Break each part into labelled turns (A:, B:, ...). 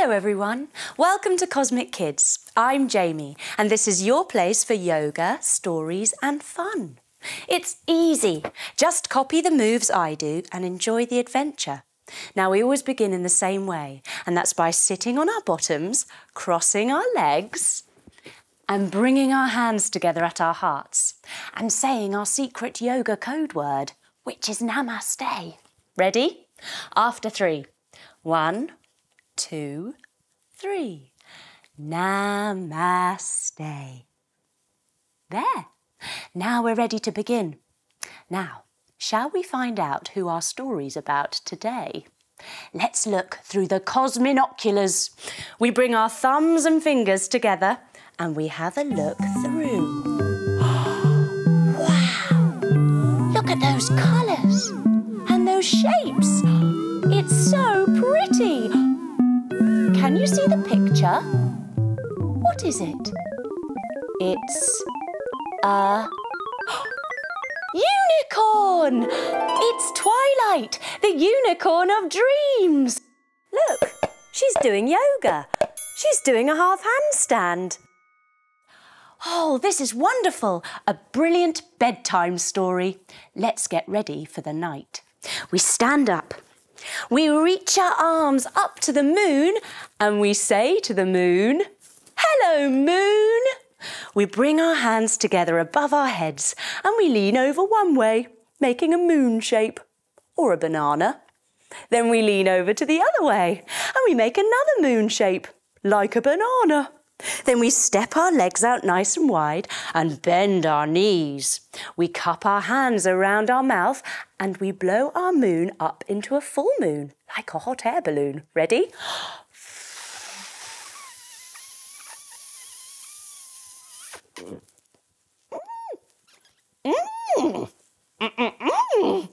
A: Hello everyone, welcome to Cosmic Kids. I'm Jamie and this is your place for yoga, stories and fun. It's easy, just copy the moves I do and enjoy the adventure. Now we always begin in the same way and that's by sitting on our bottoms, crossing our legs and bringing our hands together at our hearts and saying our secret yoga code word, which is Namaste. Ready? After three. One, two, three. Namaste. There. Now we're ready to begin. Now, shall we find out who our story's about today? Let's look through the cosminoculars. We bring our thumbs and fingers together and we have a look through. wow! Look at those colours and those shapes. Can you see the picture? What is it? It's a unicorn! It's Twilight, the unicorn of dreams. Look, she's doing yoga. She's doing a half handstand. Oh, this is wonderful. A brilliant bedtime story. Let's get ready for the night. We stand up we reach our arms up to the moon and we say to the moon, Hello, moon. We bring our hands together above our heads and we lean over one way, making a moon shape or a banana. Then we lean over to the other way and we make another moon shape, like a banana. Then we step our legs out nice and wide and bend our knees. We cup our hands around our mouth and we blow our moon up into a full moon, like a hot air balloon. Ready? Mm. Mm -mm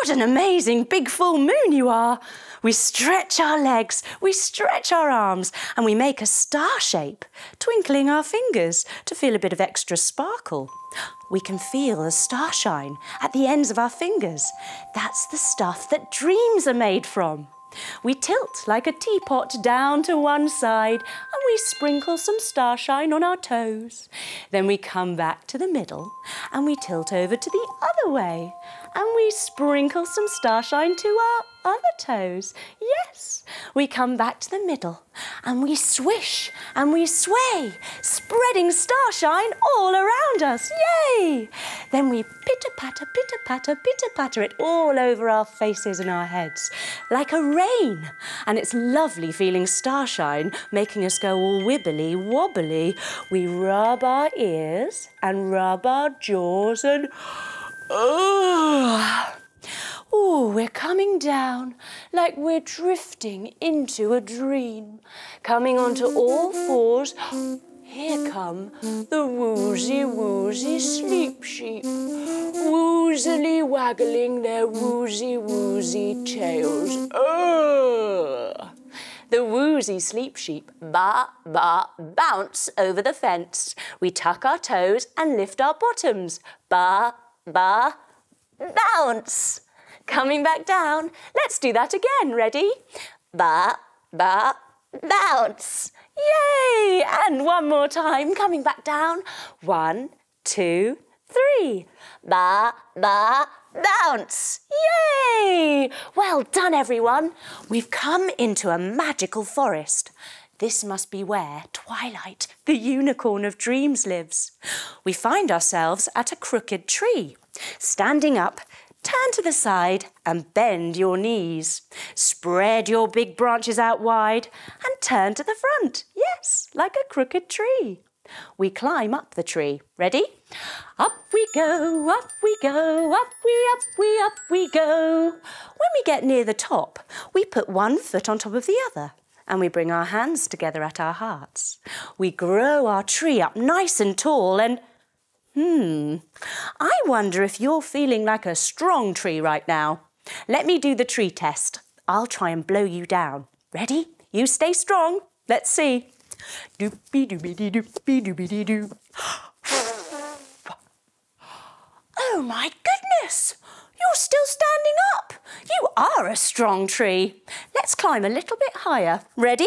A: what an amazing big full moon you are! We stretch our legs, we stretch our arms, and we make a star shape, twinkling our fingers to feel a bit of extra sparkle. We can feel the starshine at the ends of our fingers. That's the stuff that dreams are made from. We tilt like a teapot down to one side and we sprinkle some starshine on our toes. Then we come back to the middle and we tilt over to the other way and we sprinkle some starshine to our other toes. Yes, we come back to the middle and we swish and we sway, spreading starshine all around us. Yay! Then we pitter-patter, pitter-patter, pitter-patter it all over our faces and our heads, like a rain. And it's lovely feeling starshine making us go all wibbly wobbly. We rub our ears and rub our jaws and Oh, oh, we're coming down like we're drifting into a dream. Coming onto all fours. Here come the woozy, woozy sleep sheep, woozily waggling their woozy, woozy tails. Ugh. The woozy sleep sheep ba, ba, bounce over the fence. We tuck our toes and lift our bottoms. Ba, ba, bounce. Coming back down. Let's do that again. Ready? Ba, ba, bounce. Yay! And one more time. Coming back down. One, two, three. Ba, ba, bounce. Yay! Well done, everyone. We've come into a magical forest. This must be where Twilight, the unicorn of dreams, lives. We find ourselves at a crooked tree. Standing up, turn to the side and bend your knees. Spread your big branches out wide and turn to the front. Yes, like a crooked tree. We climb up the tree. Ready? Up we go, up we go, up we up we up we go. When we get near the top, we put one foot on top of the other and we bring our hands together at our hearts. We grow our tree up nice and tall and Hmm, I wonder if you're feeling like a strong tree right now. Let me do the tree test. I'll try and blow you down. Ready? You stay strong. Let's see. Doopy doopy doopy doopy doo. Oh my goodness! You're still standing up. You are a strong tree. Let's climb a little bit higher. Ready?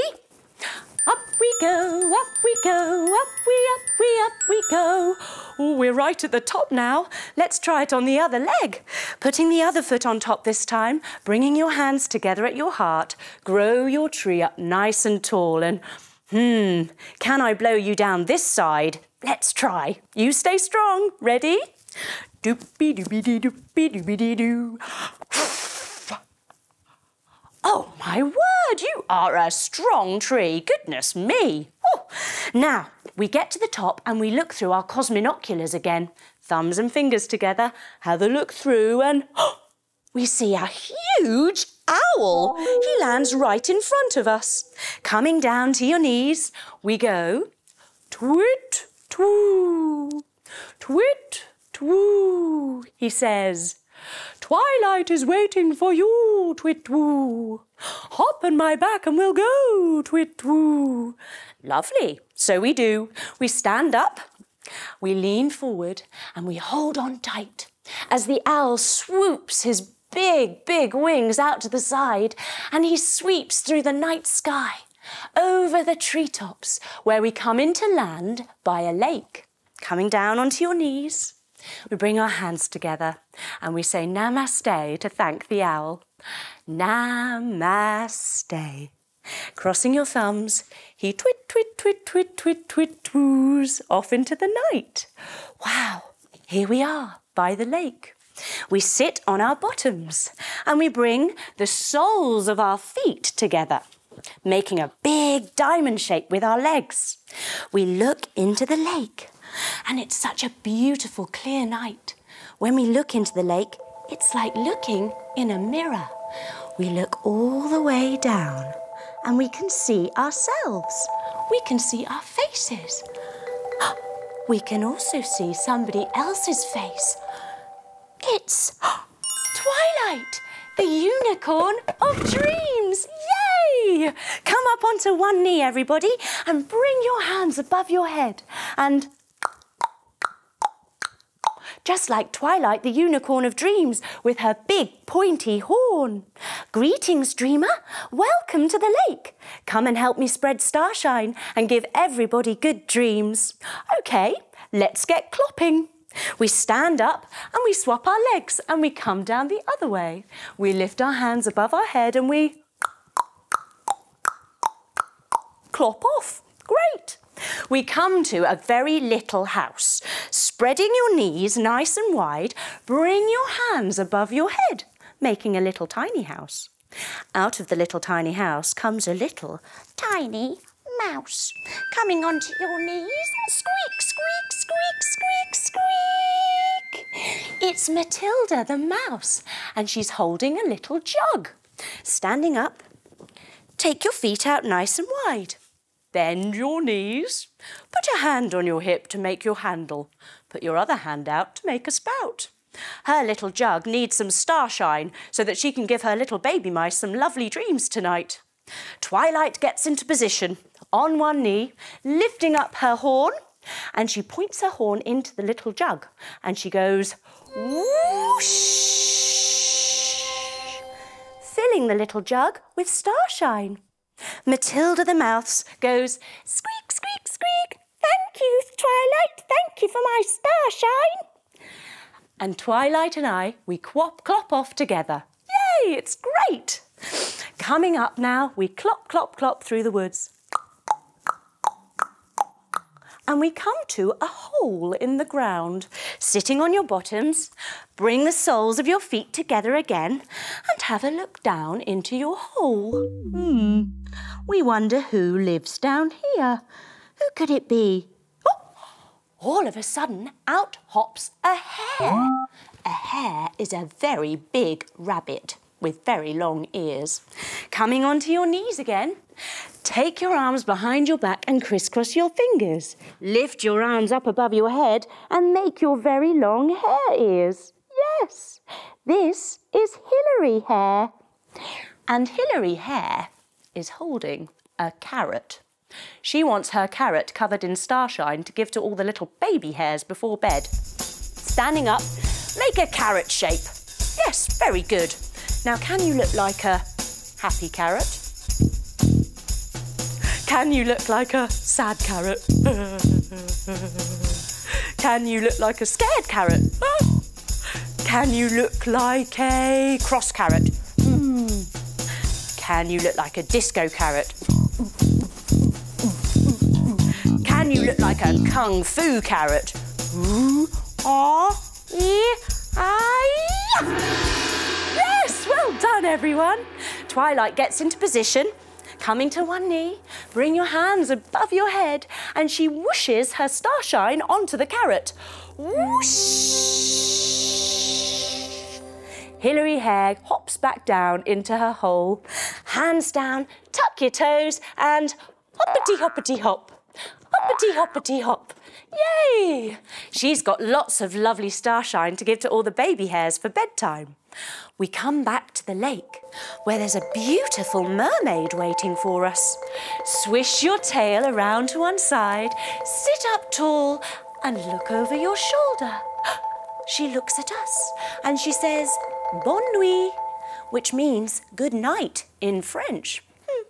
A: We go, up we go, up we, up we, up we go. Oh, we're right at the top now. Let's try it on the other leg. Putting the other foot on top this time, bringing your hands together at your heart. Grow your tree up nice and tall and, hmm, can I blow you down this side? Let's try. You stay strong. Ready? Doopy doopy dee doopy doopy dee doo. Oh, my word, you are a strong tree. Goodness me. Oh. Now, we get to the top and we look through our cosminoculars again. Thumbs and fingers together, have a look through and oh, we see a huge owl. He lands right in front of us. Coming down to your knees, we go twit, twoo, twit, twoo, he says. Twilight is waiting for you, twit twoo. Hop on my back and we'll go, twit twoo. Lovely. So we do. We stand up, we lean forward, and we hold on tight as the owl swoops his big, big wings out to the side and he sweeps through the night sky over the treetops where we come into land by a lake. Coming down onto your knees, we bring our hands together and we say namaste to thank the owl. Namaste. Crossing your thumbs, he twit, twit, twit, twit, twit, twit, twoos off into the night. Wow, here we are by the lake. We sit on our bottoms and we bring the soles of our feet together, making a big diamond shape with our legs. We look into the lake and it's such a beautiful, clear night. When we look into the lake, it's like looking in a mirror. We look all the way down and we can see ourselves. We can see our faces. We can also see somebody else's face. It's Twilight, the unicorn of dreams. Yay! Come up onto one knee, everybody, and bring your hands above your head and just like Twilight, the unicorn of dreams, with her big pointy horn. Greetings, dreamer. Welcome to the lake. Come and help me spread starshine and give everybody good dreams. OK, let's get clopping. We stand up and we swap our legs and we come down the other way. We lift our hands above our head and we clop off. Great. We come to a very little house. Spreading your knees nice and wide, bring your hands above your head, making a little tiny house. Out of the little tiny house comes a little tiny mouse. Coming onto your knees, squeak, squeak, squeak, squeak, squeak. It's Matilda the mouse, and she's holding a little jug. Standing up, take your feet out nice and wide. Bend your knees. Put a hand on your hip to make your handle. Put your other hand out to make a spout. Her little jug needs some starshine so that she can give her little baby mice some lovely dreams tonight. Twilight gets into position, on one knee, lifting up her horn, and she points her horn into the little jug, and she goes whoosh, filling the little jug with starshine. Matilda the mouse goes squeak, squeak, squeak. Thank you, Twilight. Thank you for my starshine. And Twilight and I, we quop clop off together. Yay, it's great. Coming up now, we clop, clop, clop through the woods. And we come to a hole in the ground. Sitting on your bottoms, bring the soles of your feet together again and have a look down into your hole. Hmm, we wonder who lives down here. Who could it be? Oh, all of a sudden, out hops a hare. A hare is a very big rabbit with very long ears. Coming onto your knees again. Take your arms behind your back and crisscross your fingers. Lift your arms up above your head and make your very long hare ears. Yes, this is Hilary Hare. And Hilary Hare is holding a carrot. She wants her carrot covered in starshine to give to all the little baby hares before bed. Standing up, make a carrot shape. Yes, very good. Now, can you look like a happy carrot? Can you look like a sad carrot? Can you look like a scared carrot? Can you look like a cross carrot? Can you look like a disco carrot? Can you look like a kung fu carrot? Ah, Yes, well done, everyone. Twilight gets into position, coming to one knee, bring your hands above your head, and she whooshes her starshine onto the carrot. Whoosh! Hilary Hare hops back down into her hole. Hands down, tuck your toes, and hoppity hoppity hop. Hoppity hoppity hop. Yay! She's got lots of lovely starshine to give to all the baby hares for bedtime. We come back to the lake where there's a beautiful mermaid waiting for us. Swish your tail around to one side, sit up tall and look over your shoulder. She looks at us and she says, Bonne nuit, which means good night in French. Hmm.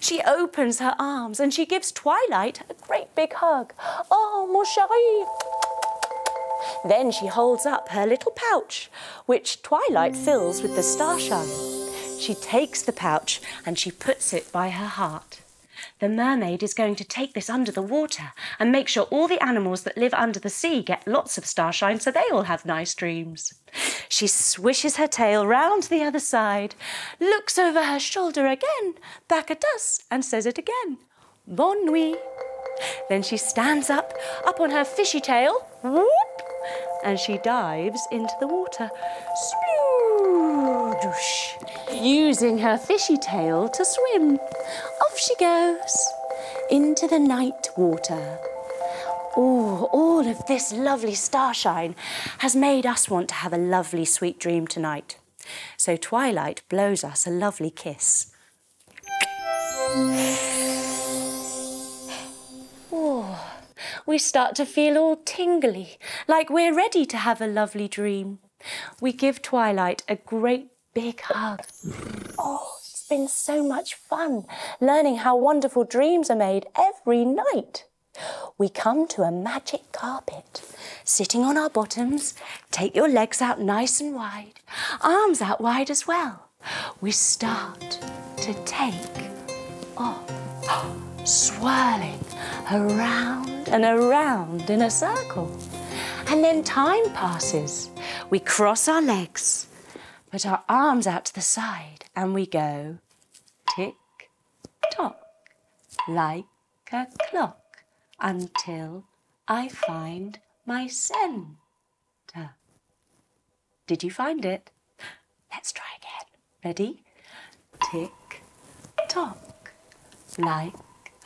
A: She opens her arms and she gives Twilight a great big hug. Oh, mon chéri. Then she holds up her little pouch, which Twilight fills with the starshine. She takes the pouch and she puts it by her heart. The mermaid is going to take this under the water and make sure all the animals that live under the sea get lots of starshine so they all have nice dreams. She swishes her tail round the other side, looks over her shoulder again, back at us, and says it again. Bonne nuit. Then she stands up, up on her fishy tail, whoop, and she dives into the water. Sploosh, using her fishy tail to swim. Off she goes into the night water. Oh, all of this lovely starshine has made us want to have a lovely sweet dream tonight. So Twilight blows us a lovely kiss. We start to feel all tingly, like we're ready to have a lovely dream. We give Twilight a great big hug. Oh, it's been so much fun learning how wonderful dreams are made every night. We come to a magic carpet. Sitting on our bottoms, take your legs out nice and wide, arms out wide as well. We start to take off, swirling around and around in a circle. And then time passes. We cross our legs, put our arms out to the side, and we go tick tock like a clock until I find my centre. Did you find it? Let's try again. Ready? Tick tock like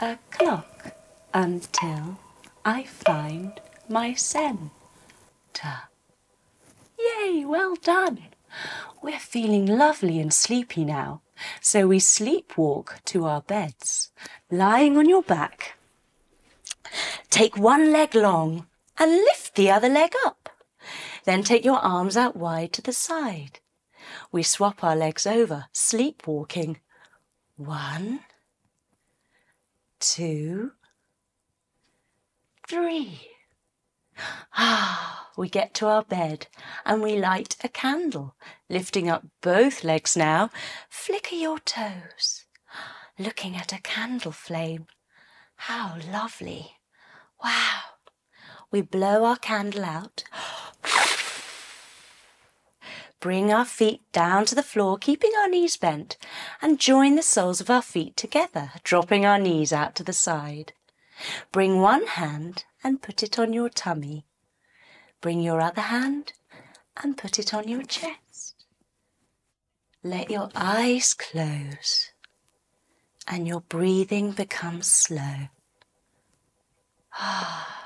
A: a clock until I find my centre. Yay, well done. We're feeling lovely and sleepy now, so we sleepwalk to our beds, lying on your back. Take one leg long and lift the other leg up. Then take your arms out wide to the side. We swap our legs over, sleepwalking. One, two, three. Ah, we get to our bed and we light a candle, lifting up both legs now. Flicker your toes, looking at a candle flame. How lovely. Wow. We blow our candle out. Bring our feet down to the floor, keeping our knees bent, and join the soles of our feet together, dropping our knees out to the side. Bring one hand and put it on your tummy. Bring your other hand and put it on your chest. Let your eyes close and your breathing become slow. Ah,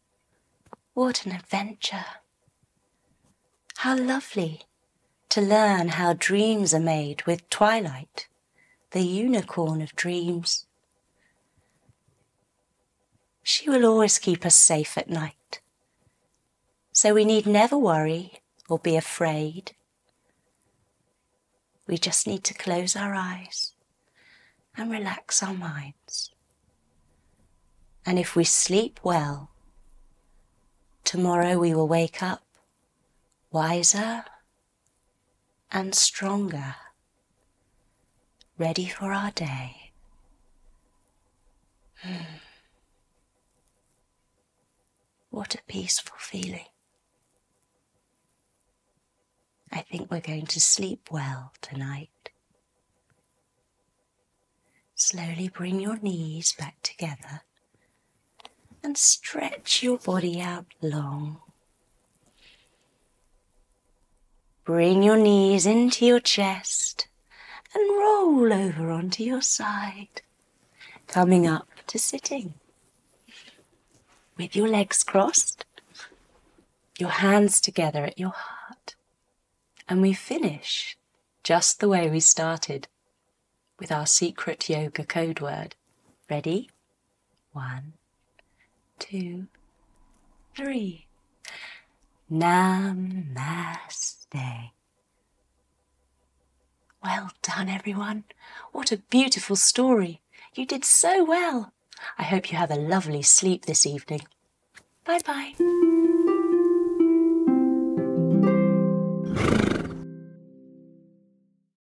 A: what an adventure! How lovely to learn how dreams are made with Twilight, the unicorn of dreams. She will always keep us safe at night, so we need never worry or be afraid. We just need to close our eyes and relax our minds. And if we sleep well, tomorrow we will wake up wiser and stronger, ready for our day. Hmm. What a peaceful feeling. I think we're going to sleep well tonight. Slowly bring your knees back together and stretch your body out long. Bring your knees into your chest and roll over onto your side, coming up to sitting with your legs crossed, your hands together at your heart. And we finish just the way we started with our secret yoga code word. Ready? One, two, three. Namaste. Well done, everyone. What a beautiful story. You did so well. I hope you have a lovely sleep this evening. Bye bye.